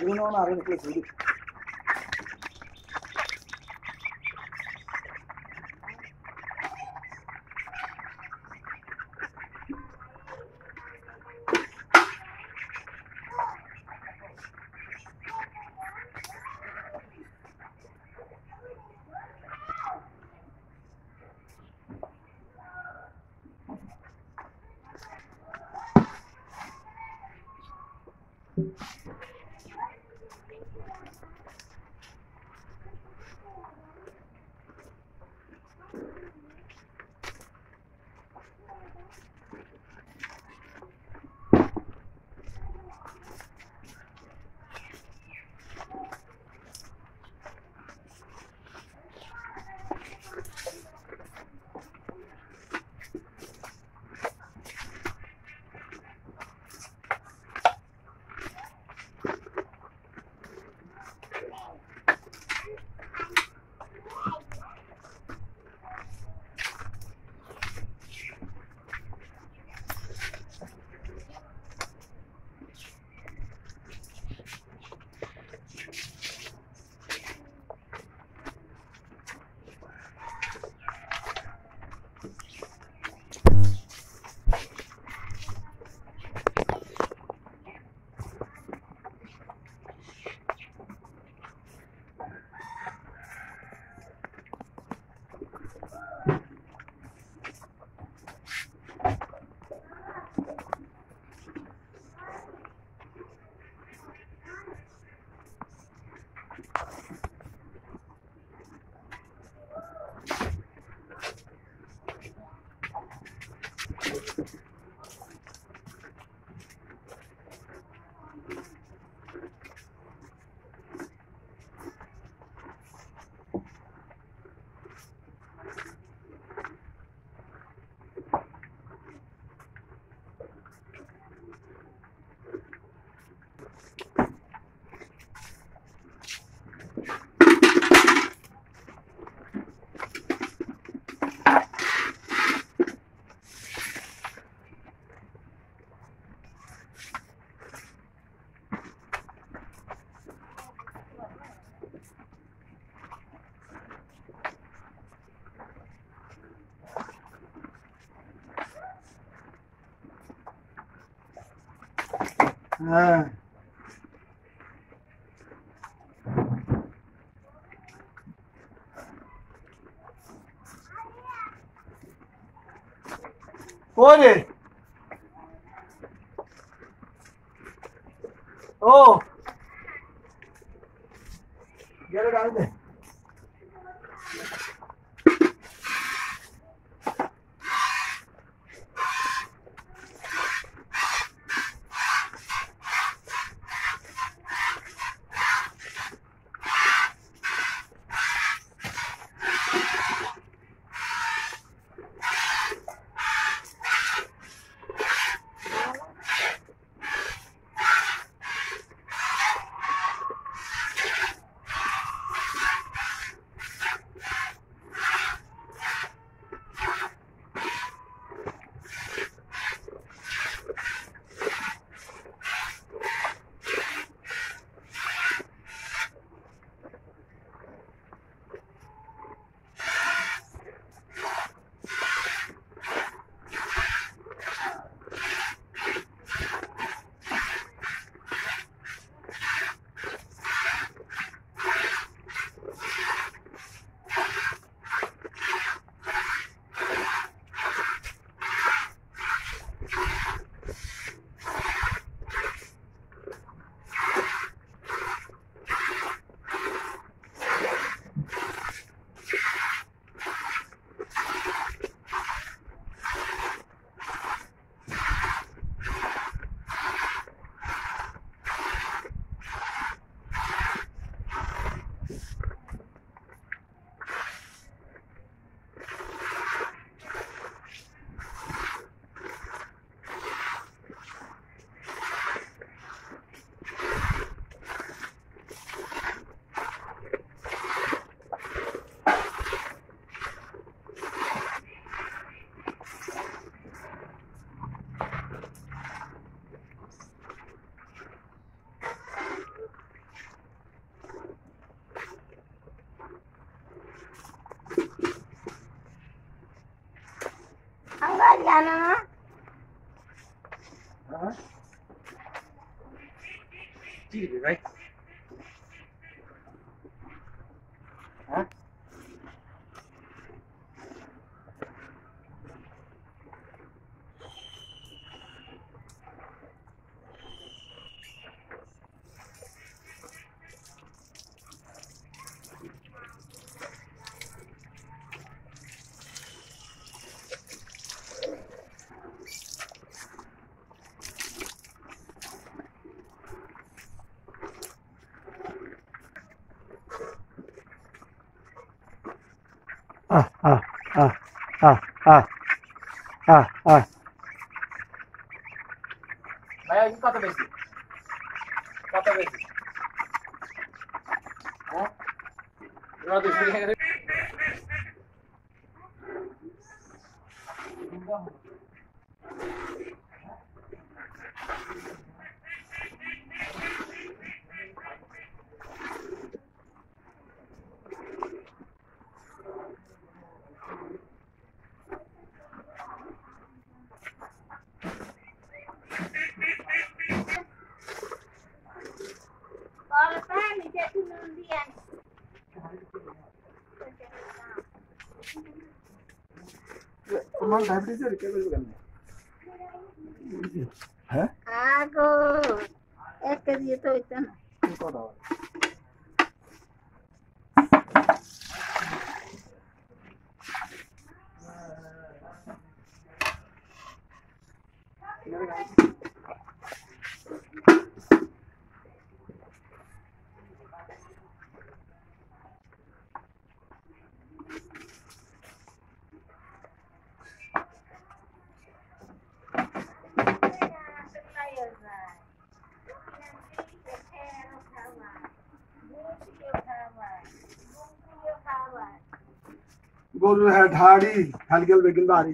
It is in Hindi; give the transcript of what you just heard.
You know, I हाँ। कौन है ओ। जरा डाल दे। Huh? Huh? Huh? à à à à Vai em quatro vezes. Quatro vezes. Ó. Eu não getting on the end. तुम्हारा डायबिटीज़ है क्या कुछ करना है हाँ को एक करिए तो इतना। वो जो है ढाड़ी हलगल बेगल बारी